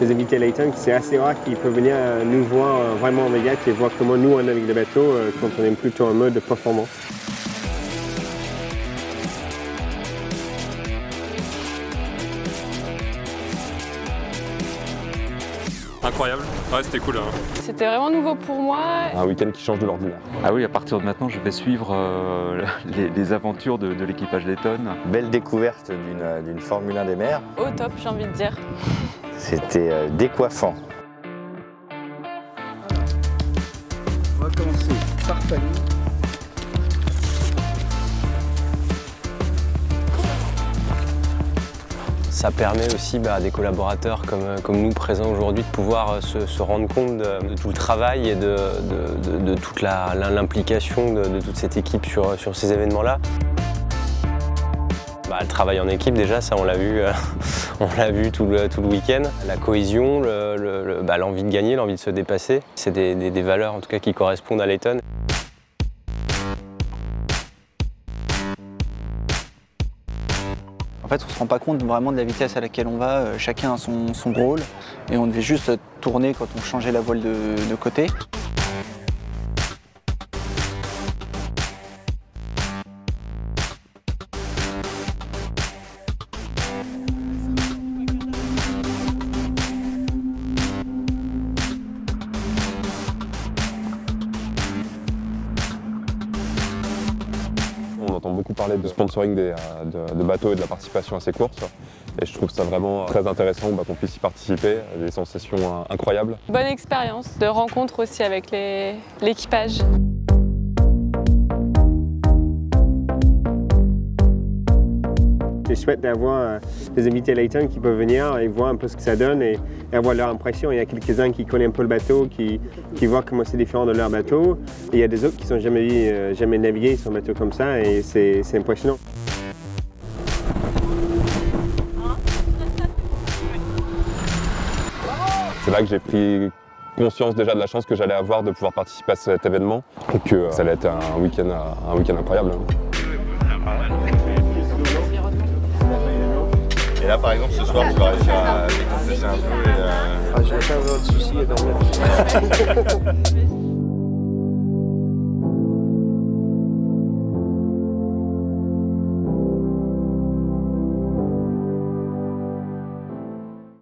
des invités Layton, c'est assez rare qu'ils peuvent venir nous voir vraiment en régates et voir comment nous on navigue le bateau quand on est plutôt en mode performant. Incroyable, ouais c'était cool. Hein. C'était vraiment nouveau pour moi. Un week-end qui change de l'ordinaire. Ah oui, à partir de maintenant, je vais suivre euh, les, aventures de, l'équipage Letton. Belle découverte d'une Formule 1 des mers. Au top, j'ai envie de dire. C'était euh, décoiffant. On va commencer par Fanny. Ça permet aussi bah, à des collaborateurs comme, comme nous présents aujourd'hui de pouvoir euh, se, rendre compte de, tout le travail et de, toute l'implication de, toute cette équipe sur, sur ces événements-là. Bah, le travail en équipe déjà, ça on l'a vu, euh, on l'a vu tout le, tout le week-end. La cohésion, bah, l'envie de gagner, l'envie de se dépasser, c'est des, valeurs en tout cas qui correspondent à Layton. En fait, on ne se rend pas compte vraiment de la vitesse à laquelle on va. Euh, chacun a son, rôle et on devait juste tourner quand on changeait la voile de côté. On entend beaucoup parler de sponsoring des, euh, de, bateaux et de la participation à ces courses. Et je trouve ça vraiment très intéressant bah, qu'on puisse y participer, des sensations euh, incroyables. Bonne expérience de rencontre aussi avec l'équipage. C'est chouette d'avoir euh, des invités Layton qui peuvent venir et voir un peu ce que ça donne et, avoir leur impression. Il y a quelques-uns qui connaissent un peu le bateau, qui, voient comment c'est différent de leur bateau. Il y a des autres qui n'ont jamais, euh, jamais navigué sur un bateau comme ça et c'est impressionnant. C'est là que j'ai pris conscience déjà de la chance que j'allais avoir de pouvoir participer à cet événement et que euh, ça allait être un week-end incroyable. Et là, par exemple, ce soir, tu vas réussir à décompresser un peu et... Euh... Ah, j'ai pas de soucis à dormir.